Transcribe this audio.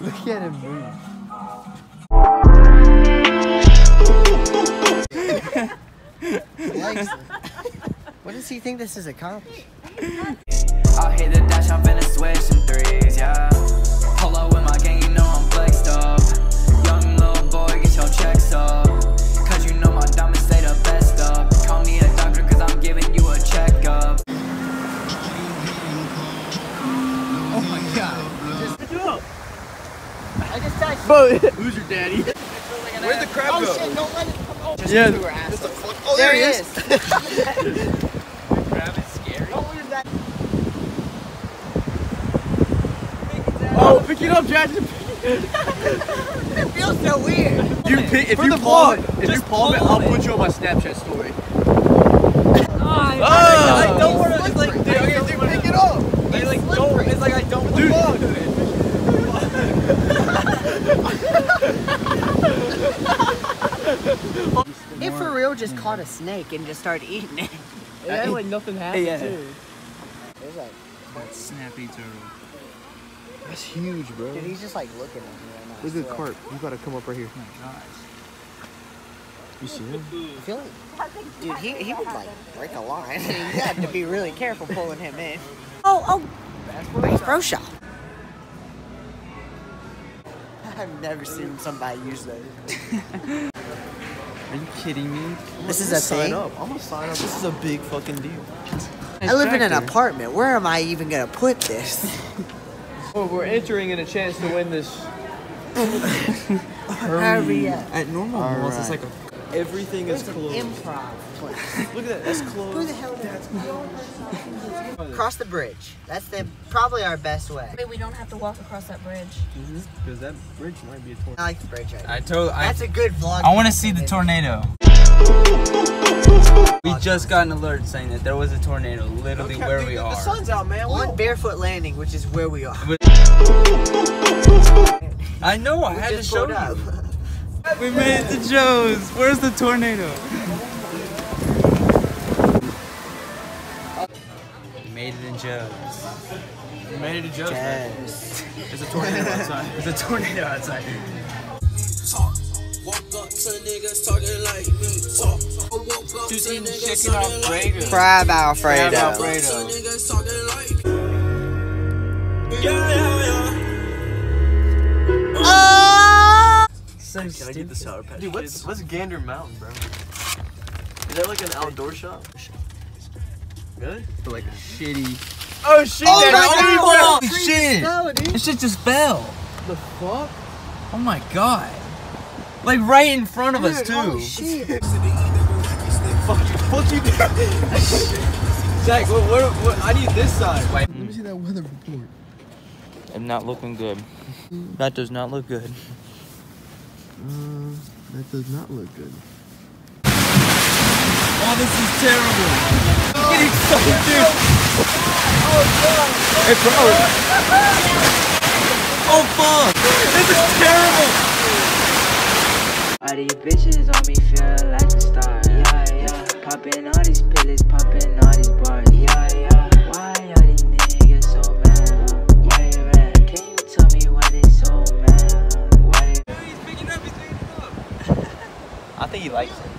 Look at him move. What does he think this is accomplished? I just Who's your daddy? Where'd the crab Oh go? shit, don't let it come Oh, just Yeah. we were. Oh, There he is. crab is scary. Oh, where's that? Oh, pick it up, Jackson. It feels so weird. You pick, if For you the palm it, vlog, if you palm it, pull I'll put you on my Snapchat story. Oh, I, Oh! I don't want to. It's like, Dude, okay, dude, pick it up. I like don't. It's like I don't Dude. want to do it. It for real just mm. caught a snake and just started eating it. It had like nothing happened Yeah. too. It's like, Snappy turtle. That's huge, bro. dude, he's just like looking at me right now. Look at the carp. You gotta come up right here. Oh you see him? I feel like, dude, he, he would like break a line. you have to be really careful pulling him in. Oh, oh, Bass Pro Shop. I've never seen somebody use that. Are you kidding me? This is a sign thing. up. I'm gonna sign up. This is a big fucking deal. I live in an apartment. Where am I even gonna put this? Oh, we're entering in a chance to win this. Hurry up. At normal All malls, it's like a, everything is It's an closed. improv place. Look at that. That's Who closed. the hell that's Cross the bridge. That's the probably our best way. Wait, we don't have to walk across that bridge. Mm-hmm. Because that bridge might be a tornado. I like the bridge idea. I told. That's a good vlog. I want to see the tornado. We just got an alert saying that there was a tornado literally where we The are. sun's out, man. On Barefoot Landing, which is where we are. I know. I We had to show up. you. We made it to Joe's. Where's the tornado? Made it in Joe's. We made it to Joe's. Yes. There's a tornado outside. There's a tornado outside. Walk up to niggas talking like me. Talk. Woke up You to niggas chicken talking like Alfredo? Crab Alfredo. Crab Alfredo. Oh! Yeah, yeah. So Can I get the sour patch? Dude, what's what's Gander Mountain, bro? Is that like an outdoor shop? Really? For like a shitty. Oh shit! Oh Daddy, my God. crap. Holy shit! No. This shit just fell. The fuck? Oh my god. Like right in front of us too. holy shit. Fuck you! Fuck you! Zach, what, what, what, I need this side. Wait. Let me see that weather report. I'm not looking good. That does not look good. Uh, that does not look good. Oh, this is terrible getting stuck, dude. Hey, bro. Oh, fuck. This is terrible. All these bitches on me feel like a star. Yeah, yeah. Popping all these pillars, popping all these bars. Yeah, yeah. Why are these niggas so mad? Yeah, man. Can you tell me why they so mad? Why they... I think he likes it.